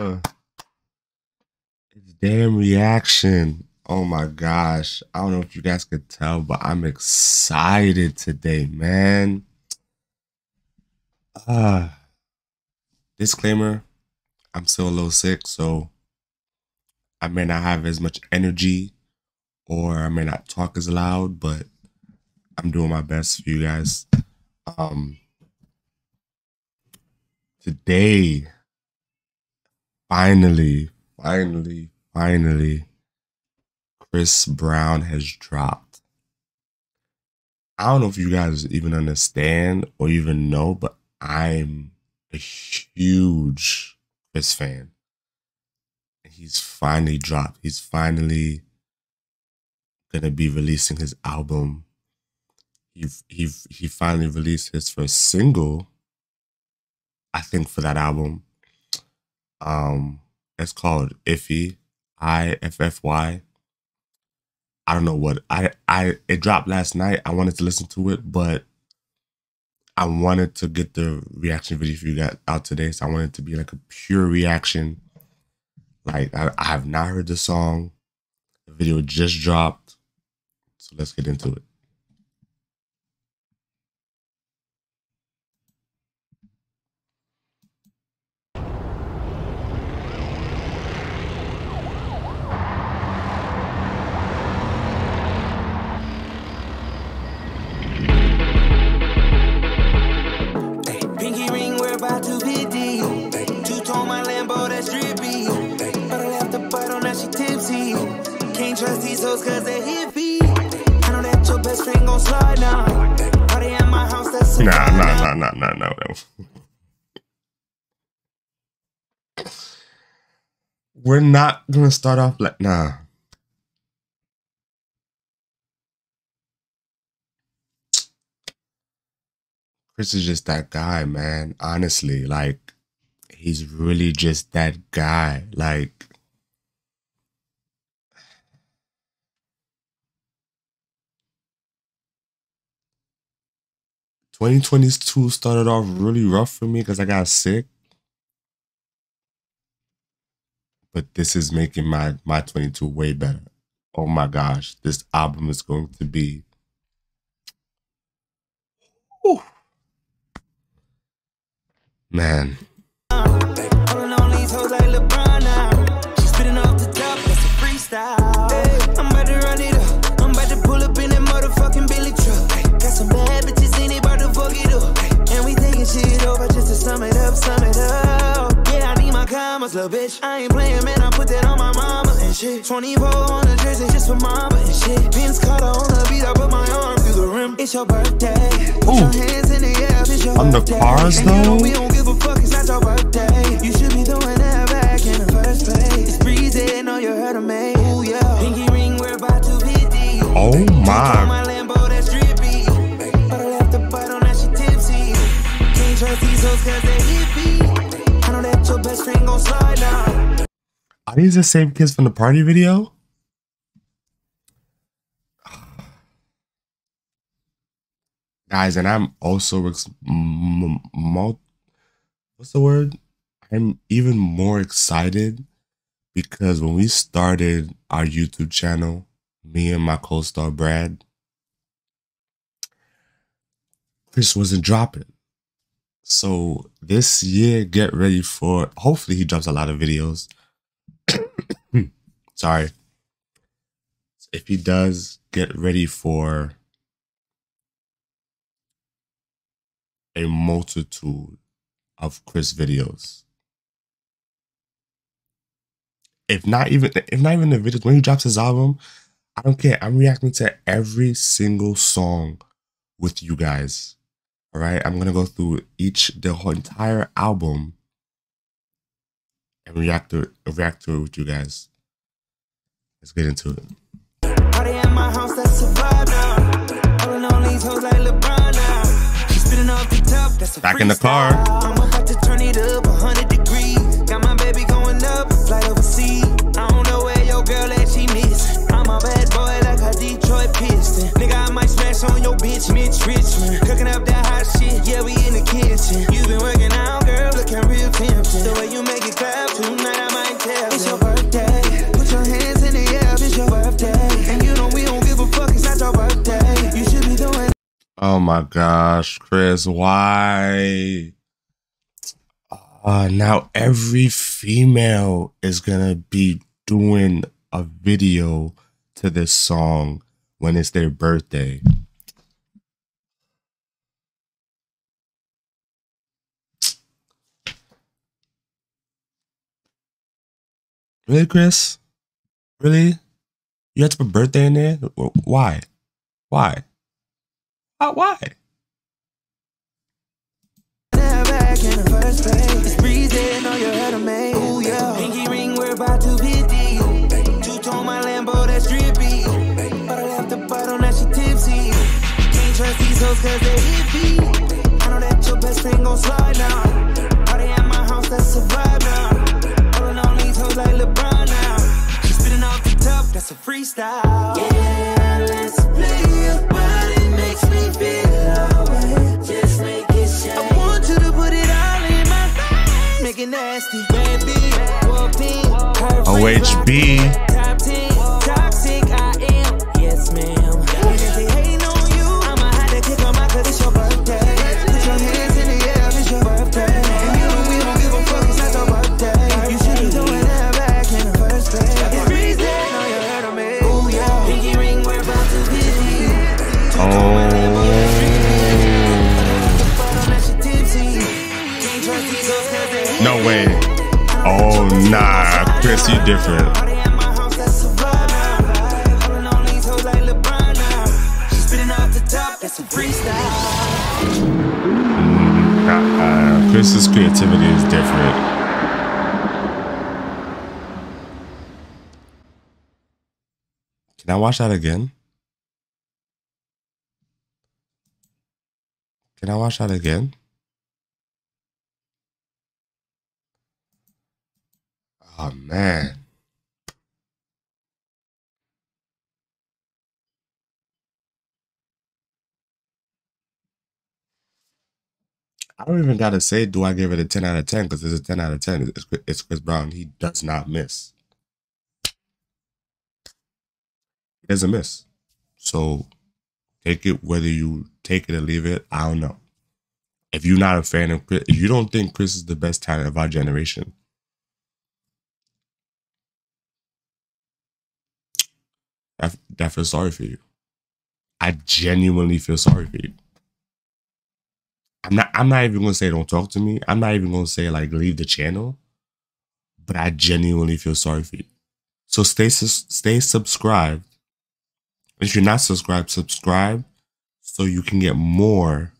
It's damn reaction. Oh my gosh. I don't know if you guys could tell, but I'm excited today, man. Uh disclaimer, I'm still a little sick, so I may not have as much energy or I may not talk as loud, but I'm doing my best for you guys. Um today finally, finally, finally Chris Brown has dropped. I don't know if you guys even understand or even know, but I'm a huge Chris fan. He's finally dropped. He's finally gonna be releasing his album. He he he finally released his first single. I think for that album. Um, it's called Iffy, I F F Y. I don't know what I I it dropped last night. I wanted to listen to it, but I wanted to get the reaction video for you guys out today. So I wanted to be like a pure reaction. Like I, I have not heard the song. The video just dropped. So let's get into it. About to be deep. Two tone my Lambo, that's drippy. But I left the on that she tipsy. Can't trust these hoes cause they're hippie. I know that your best friend gon' slide now. Party at my house, that's a Nah, nah, now. nah, nah, nah, no, no. We're not gonna start off like nah. Chris is just that guy, man. Honestly, like he's really just that guy. Like twenty twenty two started off really rough for me because I got sick. But this is making my my twenty two way better. Oh my gosh, this album is going to be Whew. Man. Pulling on these hoes like LeBron now. She spitting off the top, that's a freestyle. Hey, I'm about to run it up. I'm about to pull up in that motherfucking Billy truck. Hey, got some bad bitches in it, about to fuck it up. Hey, and we taking shit over just to sum it up, sum it up. Yeah, I need my commas, little bitch. I ain't playing, man. I put that on my mama and shit. 24 on the jersey just for mama and shit. Pins cut on the beat, I put my arm through the rim. It's your birthday. Put your hands in the air, it's your On the birthday. cars, And you know though? Your. You should be that back in the first place. It's breezy, know you heard of me. Ooh, yeah. Pinky ring, we're about to be deep. Oh my my Lambo, that's drippy. But I left the butt on that she tipsy. Can't trust these hoes cause they hippie. I know that your best friend gon' slide now. Are these the same kids from the party video? Guys, and I'm also ex- m- m- mul- what's the word? I'm even more excited because when we started our YouTube channel, me and my co-star Brad, Chris wasn't dropping. So this year, get ready for. Hopefully, he drops a lot of videos. Sorry. If he does, get ready for a multitude of Chris videos. If not even if not even the videos, when he drops his album, I don't care. I'm reacting to every single song with you guys. All right. I'm gonna go through each the whole entire album and react to react to it with you guys. Let's get into it. Back in the car. I'm about to turn it up 100 degrees. Got my baby going up, flight overseas. I don't know where your girl at, she miss. I'm a bad boy like a Detroit Piston. Nigga, I might smash on your bitch, Mitch Richmond. Cooking up that hot shit, yeah, we in the Oh my gosh, Chris, why? Uh, now every female is gonna be doing a video to this song when it's their birthday. Really, Chris? Really? You had to put birthday in there? Why? Why? Uh, why? back in the first place. It's breezy, know you heard of me. Ooh, yeah. Pinky ring, we're about to be deep. Two tone my Lambo, that's drippy. But I left the bottle, now she tipsy. Can't trust these hoes cause they iffy. I know that your best friend gon' slide now. Party at my house, that's a vibe now. Pulling on these hoes like LeBron now. She spitting off the top, that's a freestyle. Yeah, OHB. Chris, you different. Nah, Chris's creativity is different. Can I watch that again? Can I watch that again? Man. I don't even gotta say, do I give it a 10 out of 10? Because it's a 10 out of 10. It's, it's Chris Brown. He does not miss. He doesn't miss. So take it whether you take it or leave it. I don't know. If you're not a fan of Chris, if you don't think Chris is the best talent of our generation, I feel sorry for you. I genuinely feel sorry for you. I'm not. I'm not even gonna say don't talk to me. I'm not even gonna say like leave the channel. But I genuinely feel sorry for you. So stay stay subscribed. If you're not subscribed, subscribe so you can get more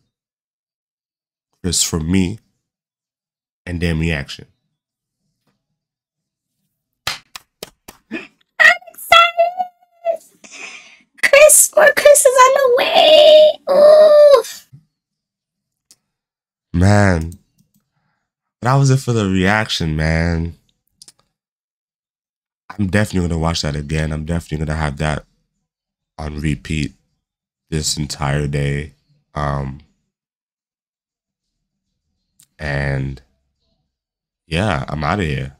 Chris from me and Damn Reaction. Chris is on the way. Ooh. Man, that was it for the reaction, man. I'm definitely gonna watch that again. I'm definitely gonna have that on repeat this entire day. Um and yeah, I'm out of here.